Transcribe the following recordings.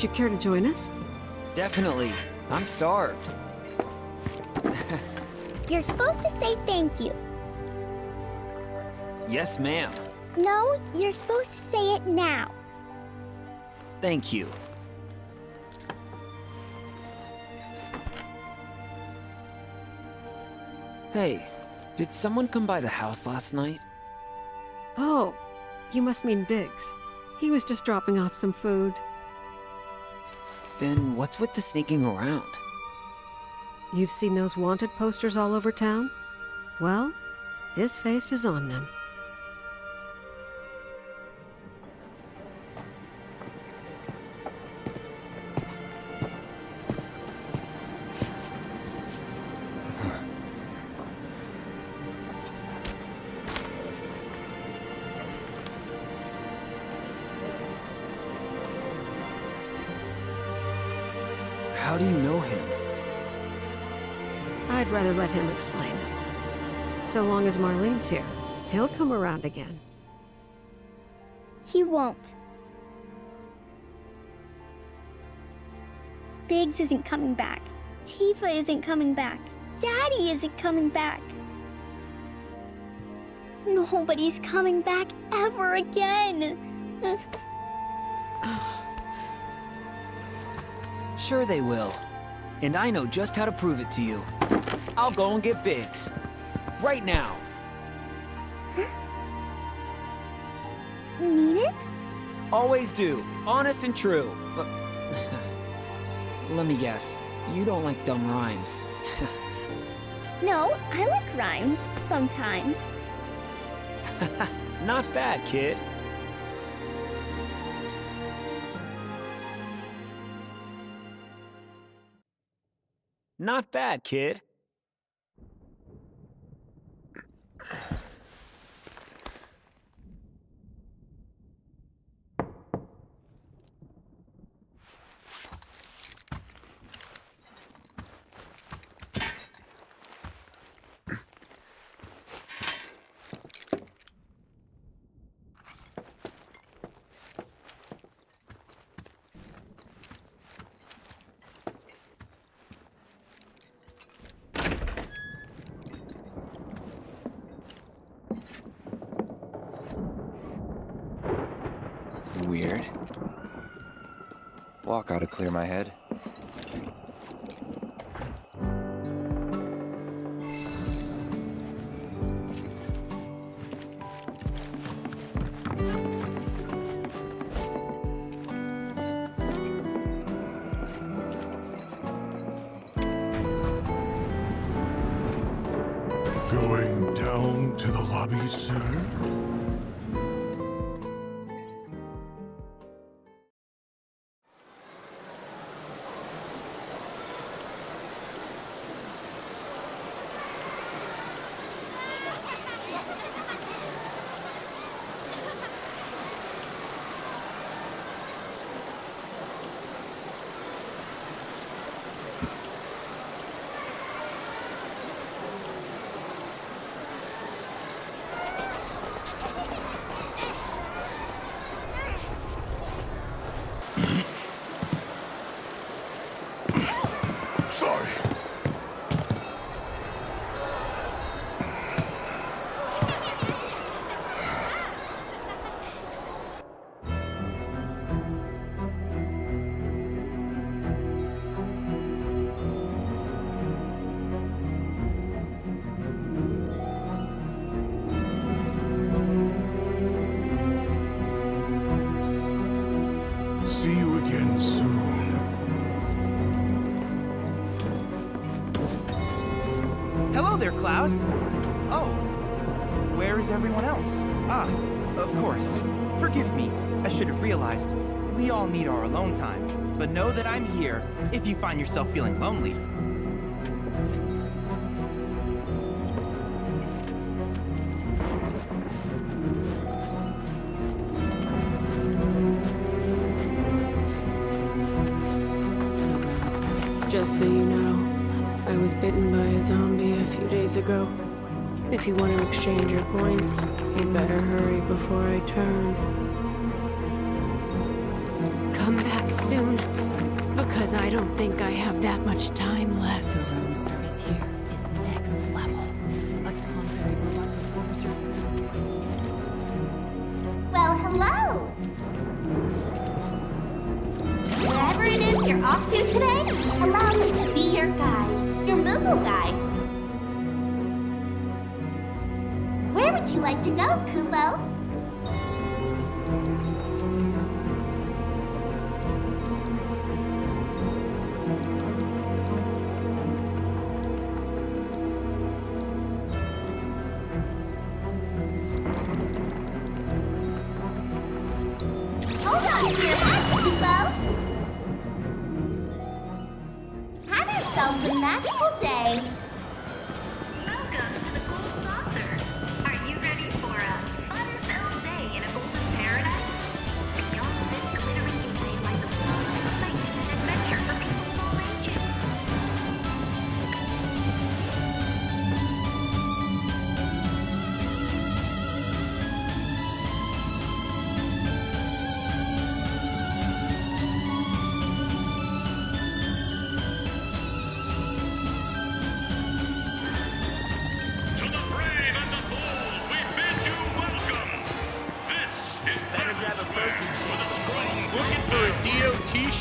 Would you care to join us? Definitely. I'm starved. You're supposed to say thank you. Yes, ma'am. No, you're supposed to say it now. Thank you. Hey, did someone come by the house last night? Oh, you must mean Biggs. He was just dropping off some food. Then what's with the sneaking around? You've seen those wanted posters all over town? Well, his face is on them. I'd rather let him explain. So long as Marlene's here, he'll come around again. He won't. Biggs isn't coming back. Tifa isn't coming back. Daddy isn't coming back. Nobody's coming back ever again. Sure they will. And I know just how to prove it to you. I'll go and get Biggs. Right now. Mean it? Always do. Honest and true. But... Let me guess. You don't like dumb rhymes. No, I like rhymes sometimes. Not bad, kid. Not bad, kid. Weird. Walk ought to clear my head. Going down to the lobby, sir? Everyone else? Ah, of course. Forgive me. I should have realized. We all need our alone time. But know that I'm here if you find yourself feeling lonely. Just so you know, I was bitten by a zombie a few days ago. If you want to exchange your points, you better hurry before I turn. Come back soon, because I don't think I have that much time left. To go, Kubo?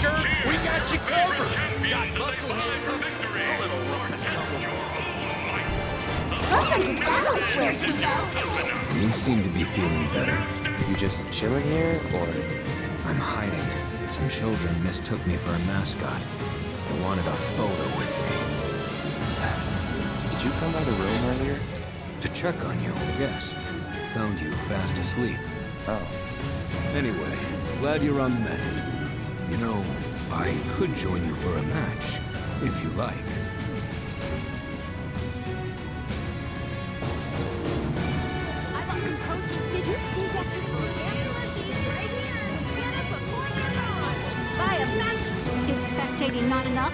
DOT shirt? We got you covered. Got muscle handcuffs, a little Welcome to Battle You seem to be feeling better. You just chilling here, or? I'm hiding. Some children mistook me for a mascot. They wanted a photo with me. Did you come by the room earlier? To check on you, yes. Found you fast asleep. Oh. Anyway, glad you're on the mend. You know, I could join you for a match, if you like. Not enough?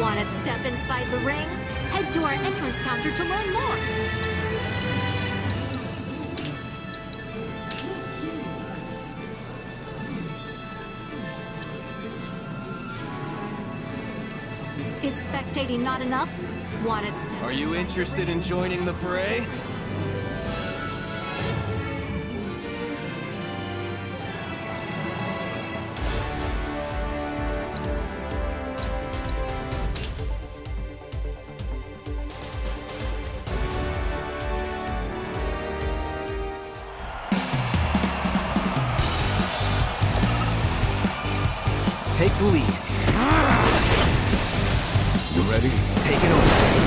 Want to step inside the ring? Head to our entrance counter to learn more. Is not enough? Want step Are you interested in joining the fray? Ready? Take it over.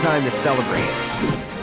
time to celebrate.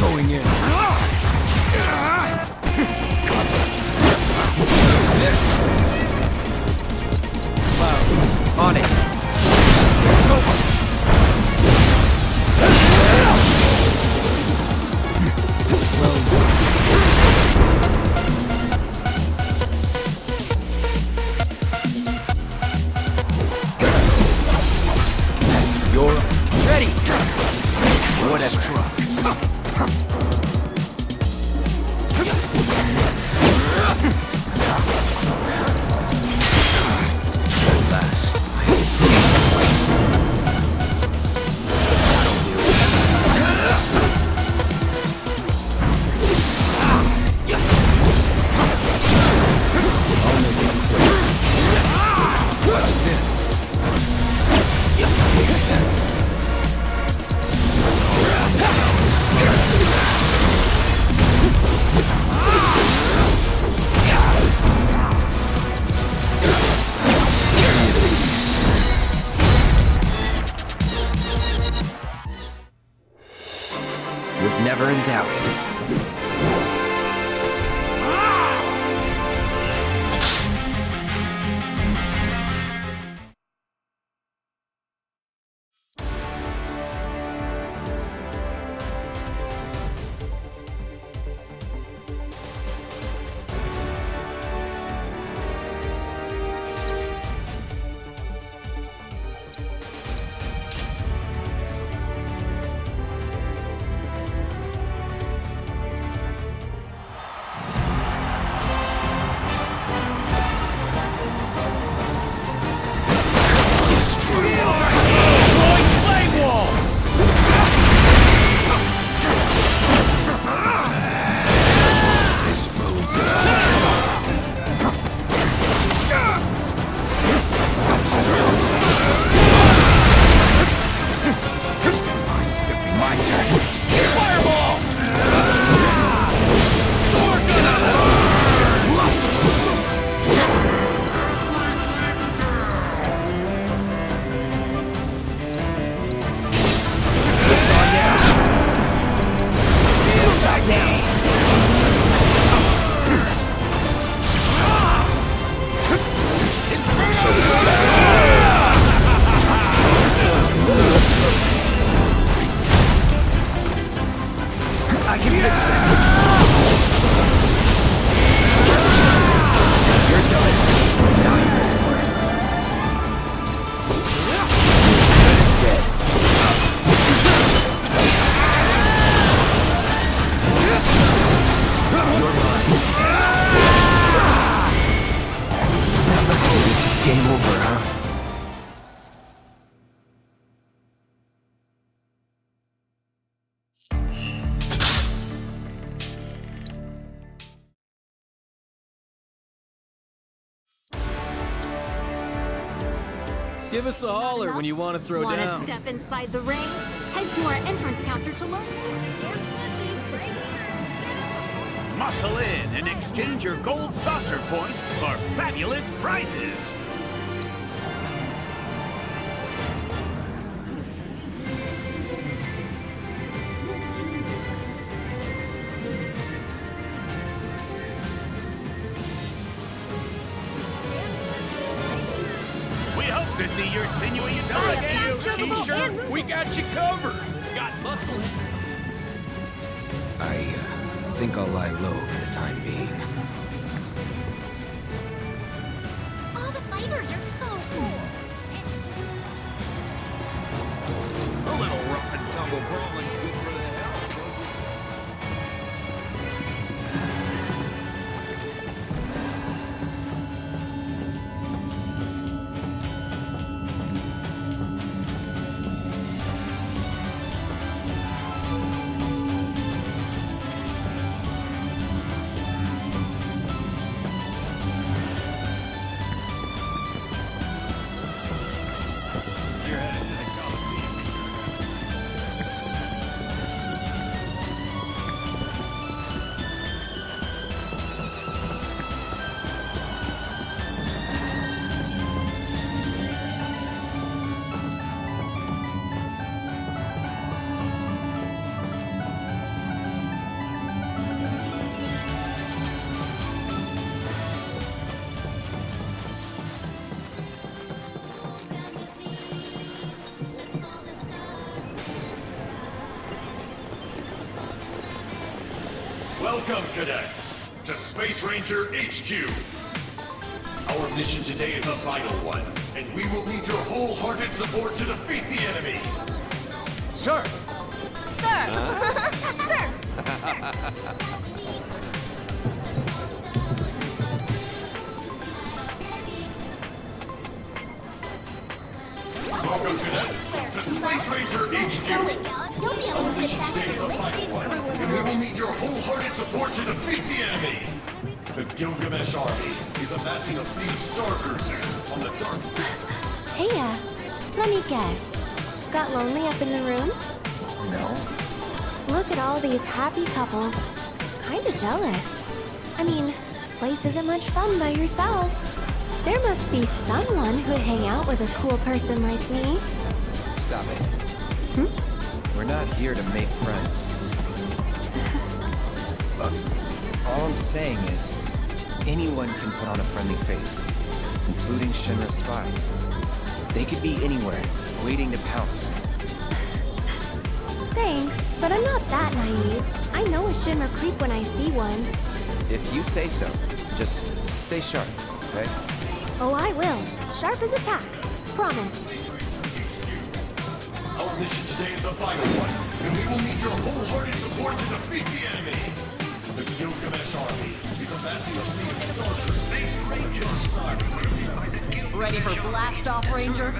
going in. Cloud, on it. It's over. Us a holler when you want to throw Want down. to step inside the ring? Head to our entrance counter to learn. Muscle in and exchange your gold saucer points for fabulous prizes. Got you covered. Welcome, cadets, to Space Ranger HQ. Our mission today is a vital one, and we will need your wholehearted support to defeat the enemy. Sir, Sir! Sir! Welcome, cadets, to Space Ranger HQ. You'll be able to sit back today is a vital one, and we will need your wholehearted support to defeat the enemy. The Gilgamesh Army is amassing a fleet of star cruisers on the dark Hey, uh, let me guess. Got lonely up in the room? No. Look at all these happy couples. Kinda jealous. I mean, this place isn't much fun by yourself. There must be someone who'd hang out with a cool person like me. Stop it. We're not here to make friends. Look, all I'm saying is, anyone can put on a friendly face, including Shinra spies. They could be anywhere, waiting to pounce. Thanks, but I'm not that naive. I know a Shinra creep when I see one. If you say so, just stay sharp, okay? Oh, I will. Sharp as a tack. Promise. Mission today is a vital one, and we will need your wholehearted support to defeat the enemy. The Gilgamesh Army is a fleet of starters. Space Rangers are Ready for blast off, Ranger?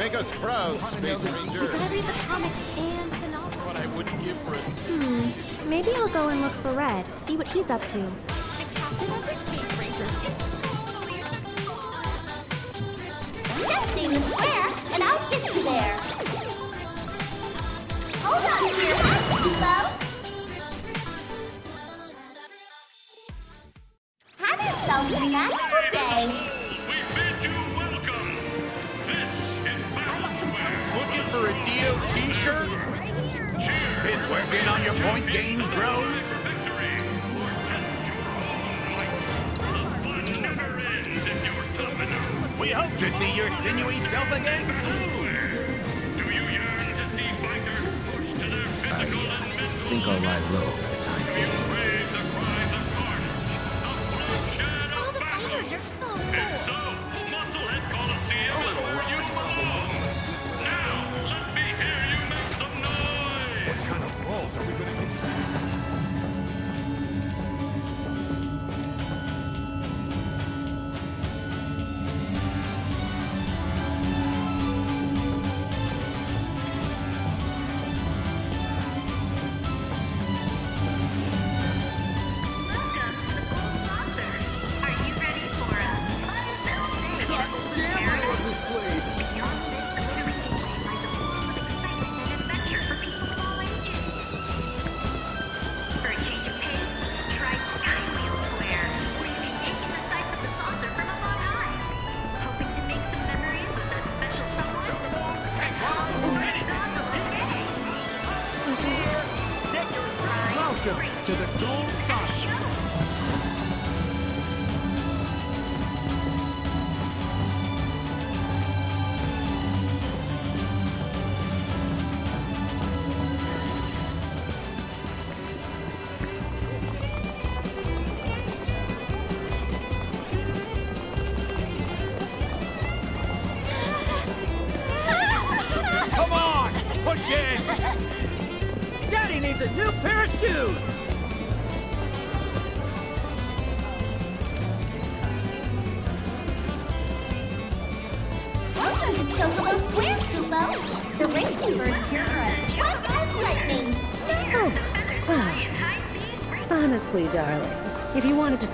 Make us proud, Space Ranger. You gotta read the comics and the. What I wouldn't give for a... Hmm. Maybe I'll go and look for Red, see what he's up to. Is and I'll get you there. Hold on here, self again soon.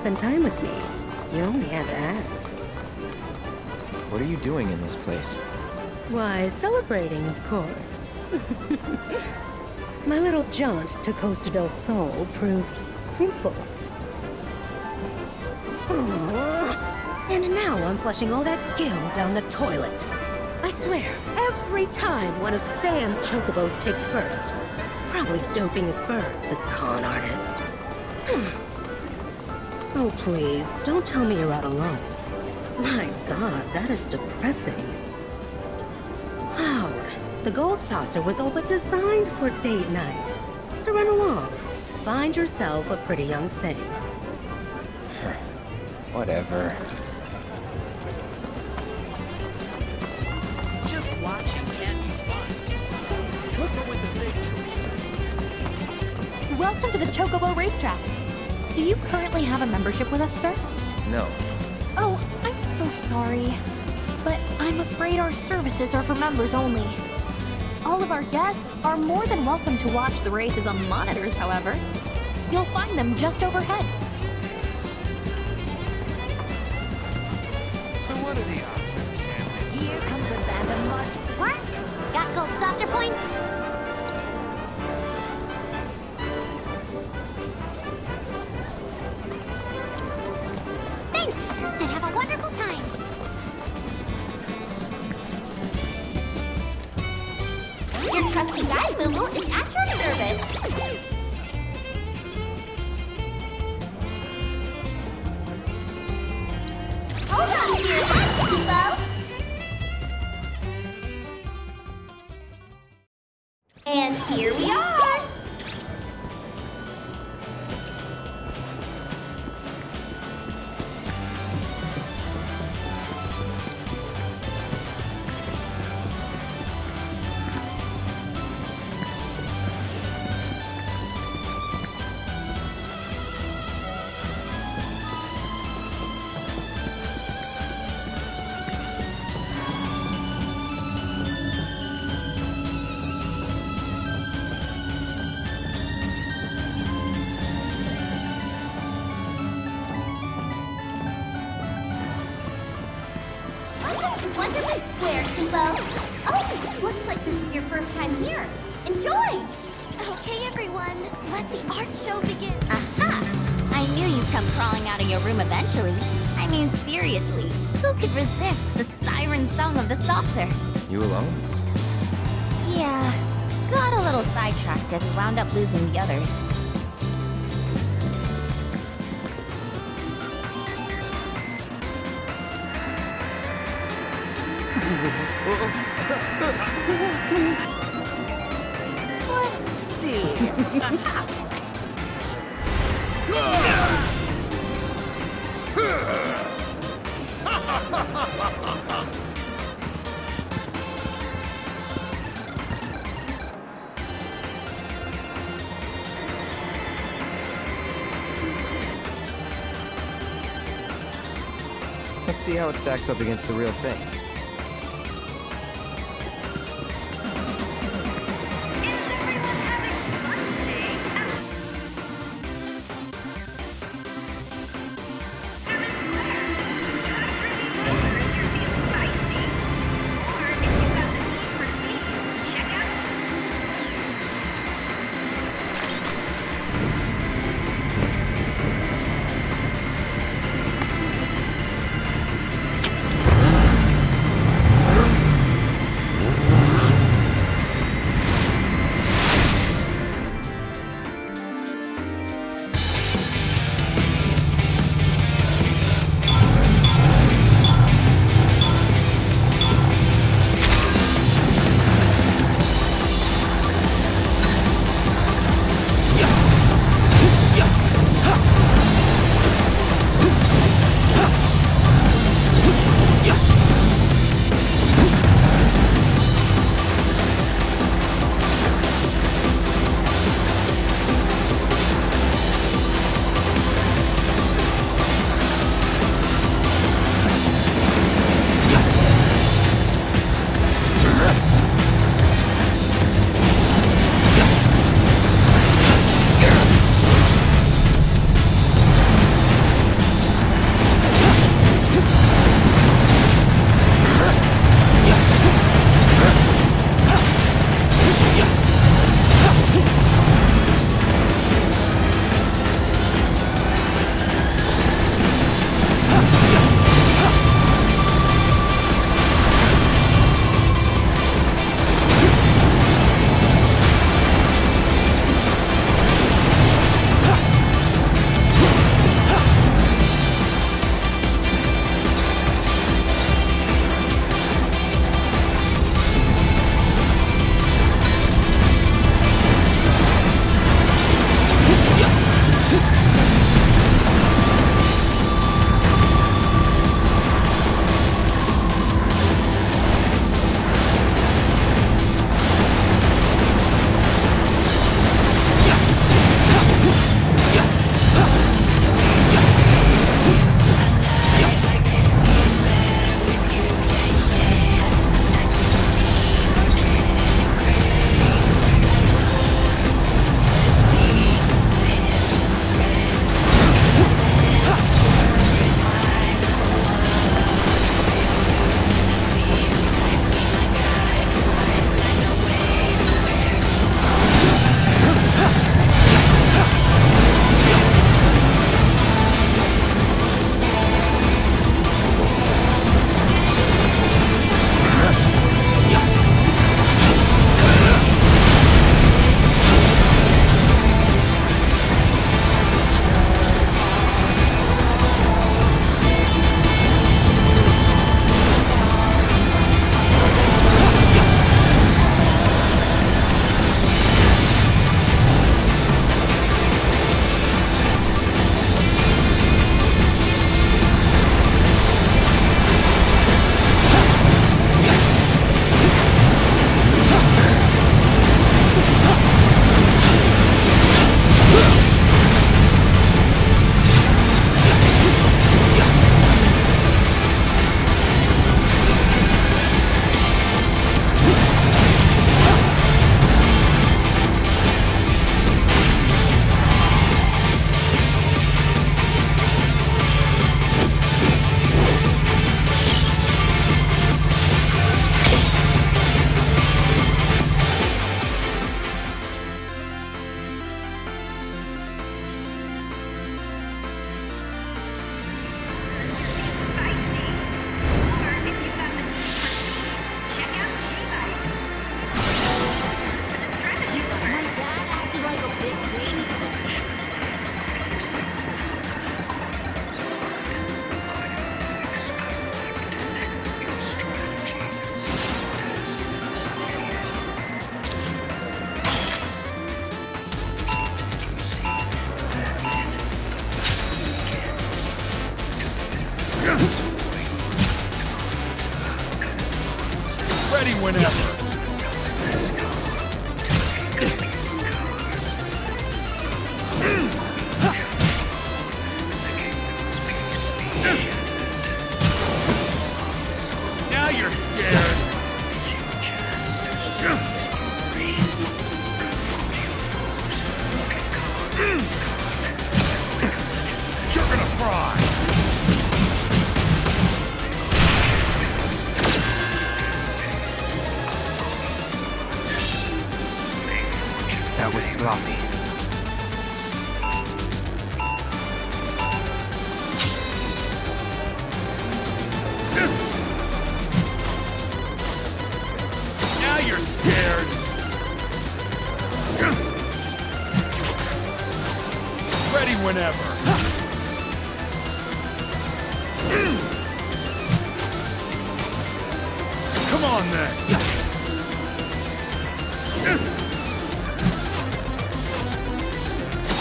Spend time with me, you only had to ask. What are you doing in this place? Why, celebrating, of course. My little jaunt to Costa del Sol proved fruitful. Oh, and now I'm flushing all that gil down the toilet. I swear, every time one of Sam's chocobos takes first. Probably doping his birds, the con artist. Oh, please, don't tell me you're out alone. My god, that is depressing. Cloud, the gold saucer was all but designed for date night. So run along. Find yourself a pretty young thing. Whatever. Just watching can be fun. Cook with the safe choice. Welcome to the Chocobo Racetrack. Do you currently have a membership with us, sir? No. Oh, I'm so sorry. But I'm afraid our services are for members only. All of our guests are more than welcome to watch the races on monitors, however. You'll find them just overhead. So what are the odds that Sam is Here comes a band of mud. Work! Got gold saucer points? Wonderland Square, Kupo. Oh, looks like this is your first time here. Enjoy! Okay, everyone, let the art show begin. Aha! I knew you'd come crawling out of your room eventually. I mean, seriously, who could resist the siren song of the saucer? You alone? Yeah, got a little sidetracked and wound up losing the others. Let's see. Let's see how it stacks up against the real thing.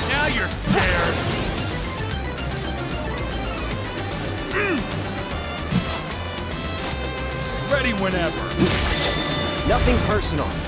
Now you're scared. Ready whenever. Nothing personal.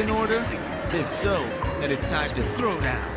In order? If so, then it's time to throw down.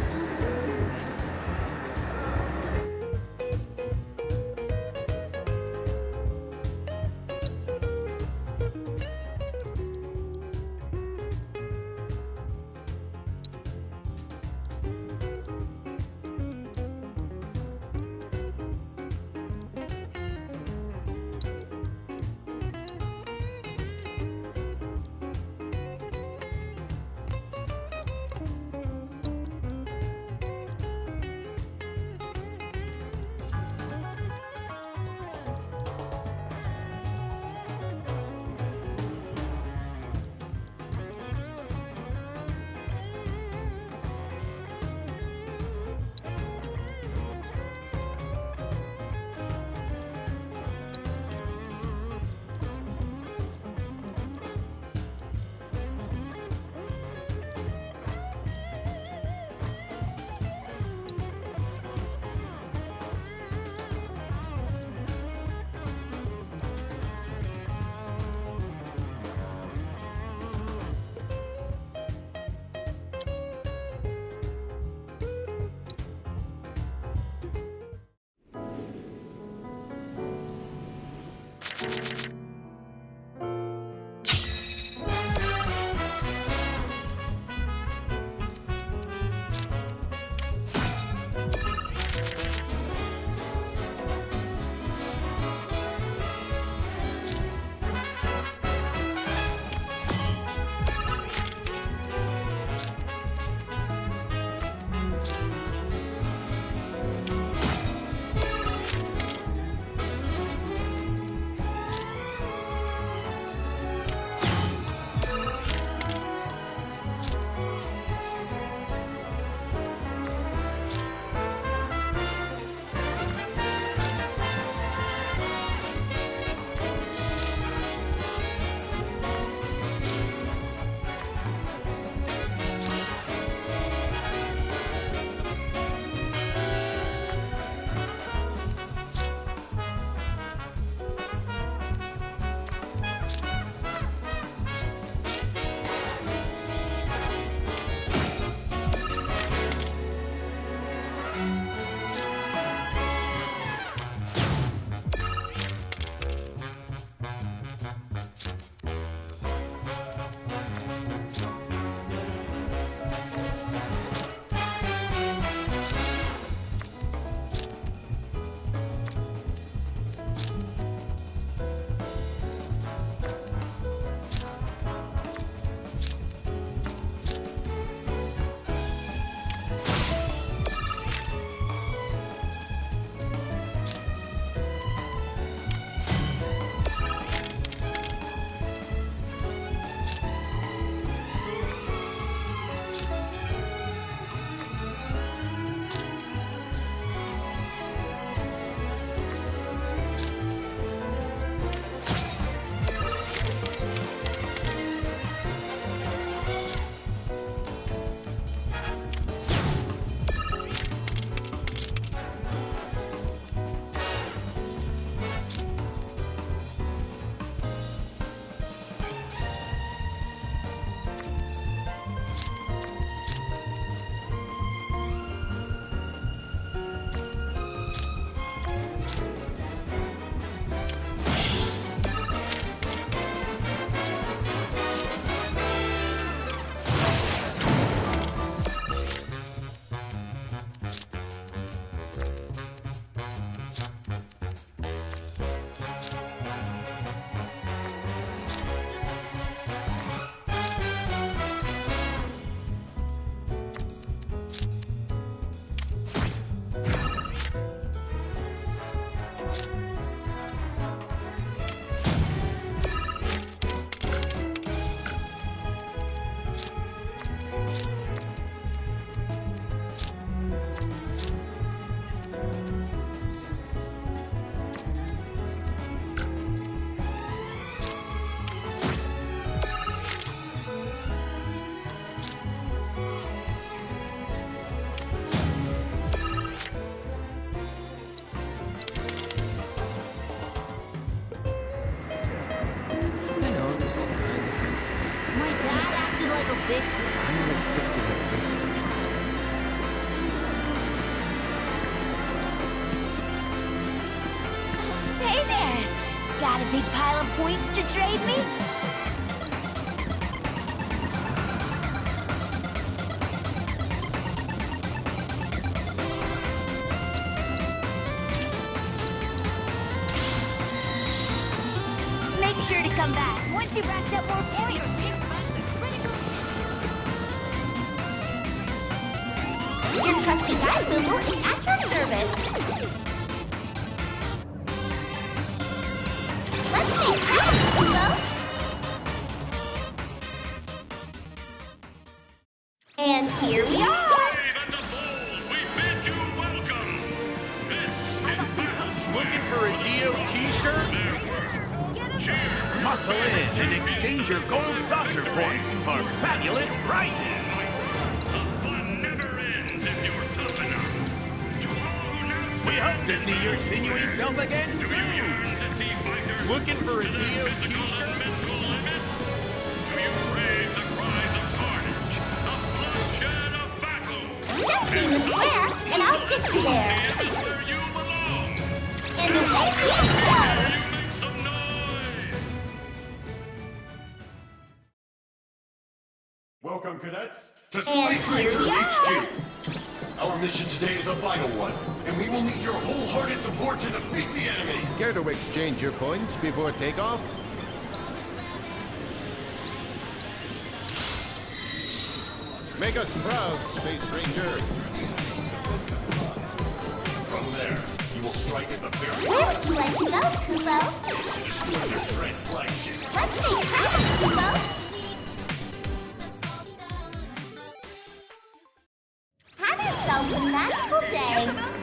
Come back once you've racked up more. Your trusty guide, Boo is at your service. See your sinewy self again soon. Looking for a Dio t-shirt? Just be in the square, and I'll get you there. And away we go. Welcome, cadets, to And Space Ranger. HQ. Our mission today is a vital one, and we will need your wholehearted support to defeat the enemy. Care to exchange your points before takeoff? Make us proud, Space Ranger. From there, you will strike at the very Where would you like to go, Kupo? destroy your dread flagship. Let's make out, Kupo. Have yourselves a magical day.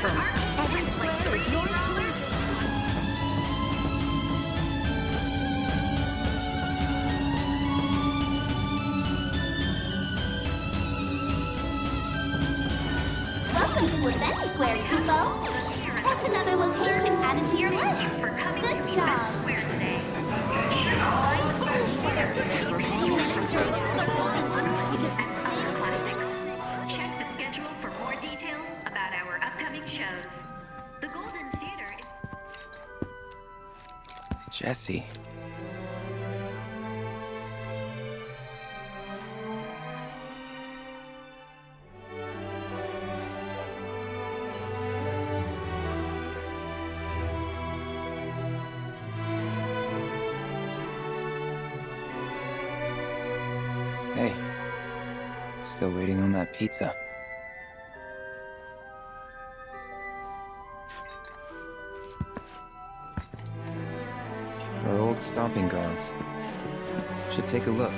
Every square is yours to. Welcome to Event Square, Kupo. That's another location added to your list. Good job. Jessie. Hey. Still waiting on that pizza. Stomping grounds. Should take a look.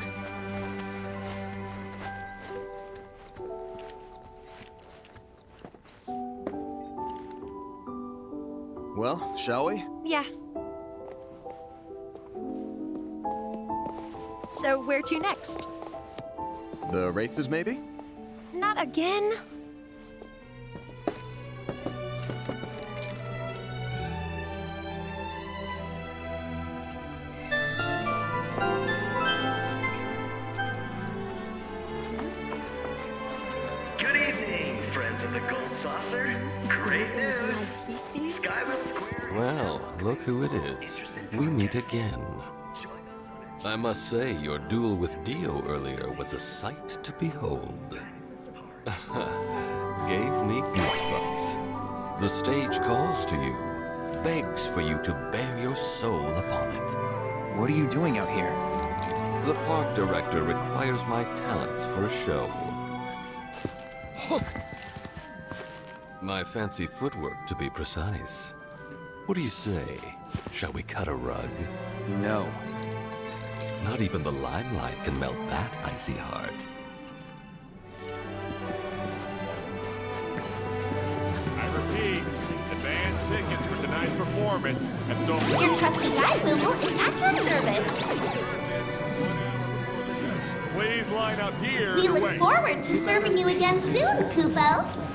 Well, shall we? Yeah. So where to next? The races, maybe? Not again. Look who it is. We meet again. I must say, your duel with Dio earlier was a sight to behold. Gave me goosebumps. The stage calls to you. begs for you to bare your soul upon it. What are you doing out here? The park director requires my talents for a show. my fancy footwork, to be precise. What do you say? Shall we cut a rug? No. Not even the limelight can melt that icy heart. I repeat, advance tickets for tonight's performance have sold. Your trusty guide, Boo is at your service. Please line up here. We look wait. forward to serving you again soon, Kupo.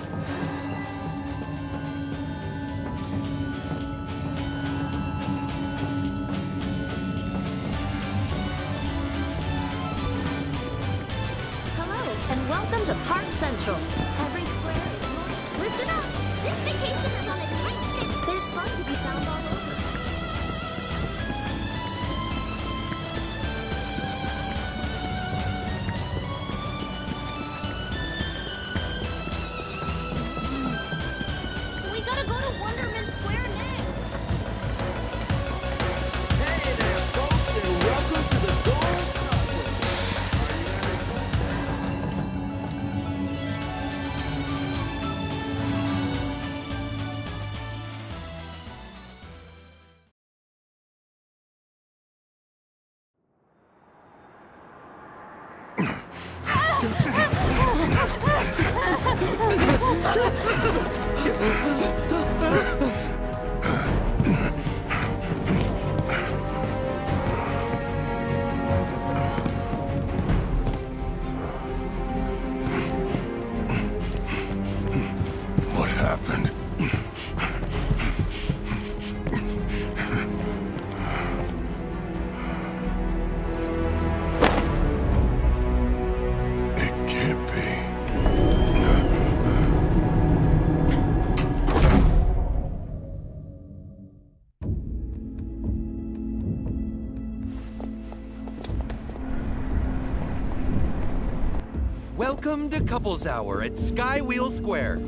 Welcome to Couples Hour at Skywheel Square.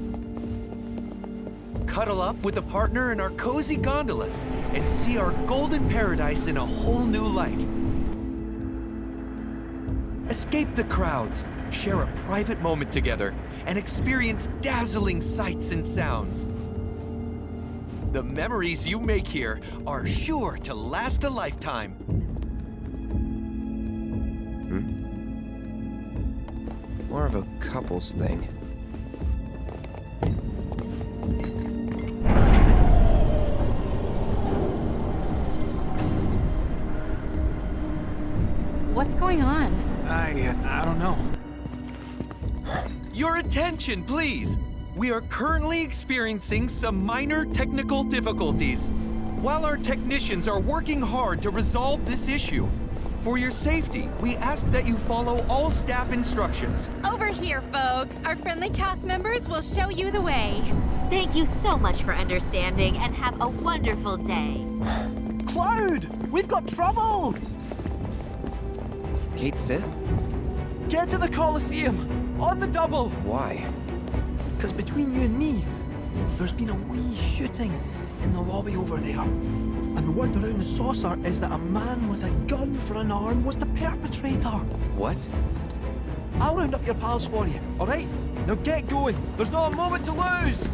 Cuddle up with a partner in our cozy gondolas and see our golden paradise in a whole new light. Escape the crowds, share a private moment together, and experience dazzling sights and sounds. The memories you make here are sure to last a lifetime. Couples thing. What's going on? I, uh, I don't know. Your attention, please! We are currently experiencing some minor technical difficulties. While our technicians are working hard to resolve this issue, for your safety, we ask that you follow all staff instructions. Over here, folks. Our friendly cast members will show you the way. Thank you so much for understanding and have a wonderful day. Cloud! We've got trouble! Cait Sith? Get to the Coliseum! On the double! Why? Because between you and me, there's been a wee shooting in the lobby over there. And the word around the saucer is that a man with a gun for an arm was the perpetrator. What? I'll round up your pals for you, alright? Now get going. There's not a moment to lose!